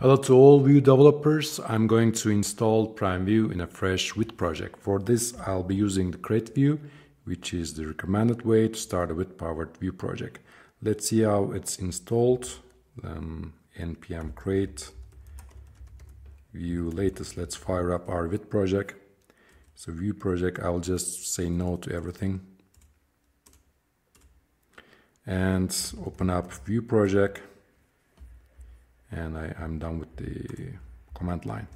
Hello to all Vue developers. I'm going to install Prime Vue in a fresh Vite project. For this, I'll be using the create Vue, which is the recommended way to start a Vite powered Vue project. Let's see how it's installed. Um, npm create Vue latest. Let's fire up our Vite project. So Vue project, I'll just say no to everything. And open up Vue project. And I, I'm done with the command line.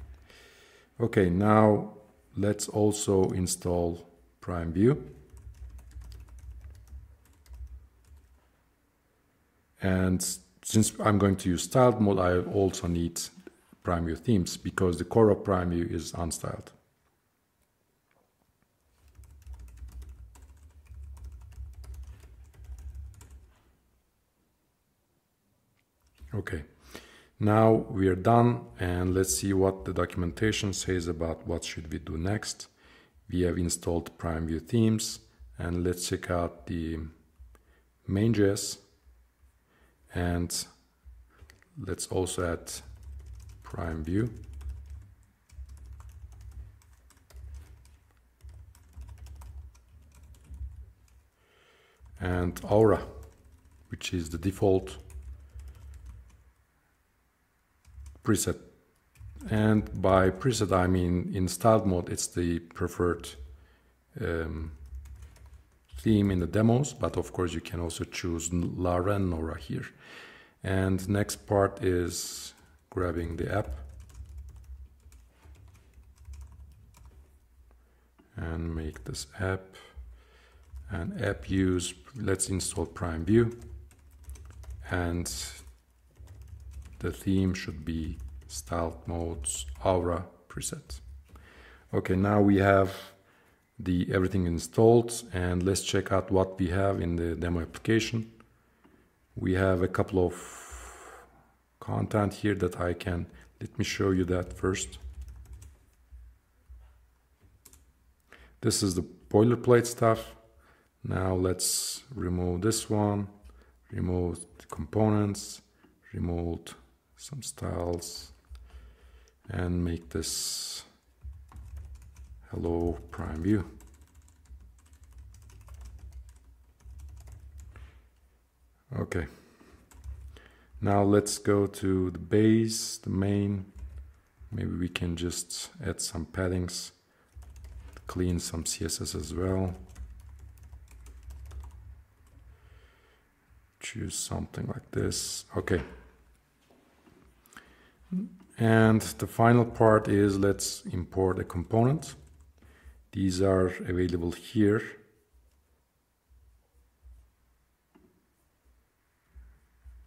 Okay, now let's also install Prime Vue. And since I'm going to use styled mode, I also need Prime Vue themes because the core of Prime Vue is unstyled. Okay, now we are done and let's see what the documentation says about what should we do next. We have installed PrimeVue themes and let's check out the main.js and let's also add PrimeVue. And Aura, which is the default preset. And by preset, I mean in styled mode, it's the preferred um, theme in the demos, but of course you can also choose Lara and Nora here. And next part is grabbing the app and make this app and app use let's install prime Vue and the theme should be styled modes aura preset okay now we have the everything installed and let's check out what we have in the demo application. We have a couple of content here that I can let me show you that first. This is the boilerplate stuff. Now let's remove this one remove the components remove some styles and make this hello prime vue okay now let's go to the base, the main. Maybe we can just add some paddings, clean some CSS as well. Choose something like this. Okay. And the final part is let's import a component. These are available here.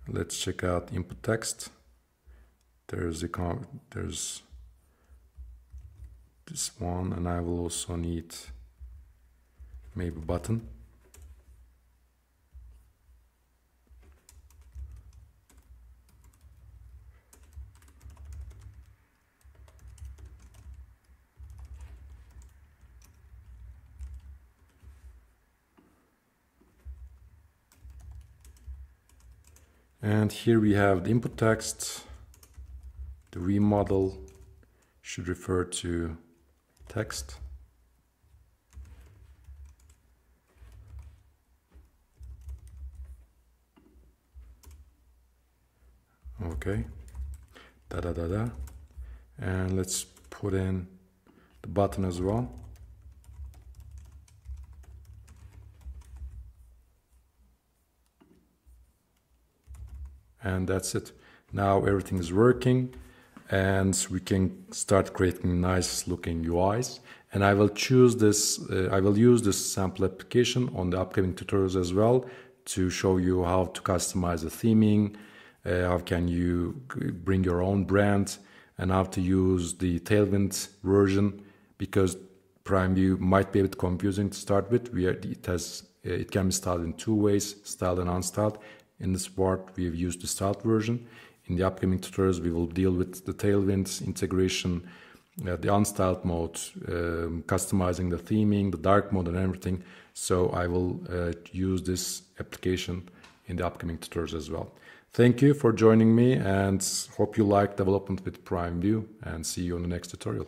let's check out input text there's a there's this one and I will also need maybe button And here we have the input text. The v-model should refer to text. Okay. Da da da da. And let's put in the button as well. And that's it. Now everything is working and we can start creating nice looking UIs. And I will choose this, uh, I will use this sample application on the upcoming tutorials as well to show you how to customize the theming, uh, how can you bring your own brand and how to use the Tailwind version because Prime Vue might be a bit confusing to start with. We are, it has uh, it can be styled in two ways, styled and unstyled. In this part, we have used the start version. In the upcoming tutorials, we will deal with the Tailwinds integration, uh, the unstyled mode, um, customizing the theming, the dark mode and everything. So I will uh, use this application in the upcoming tutorials as well. Thank you for joining me and hope you like development with Prime Vue and see you on the next tutorial.